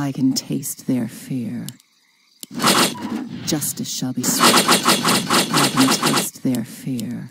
I can taste their fear. Justice shall be swift. I can taste their fear.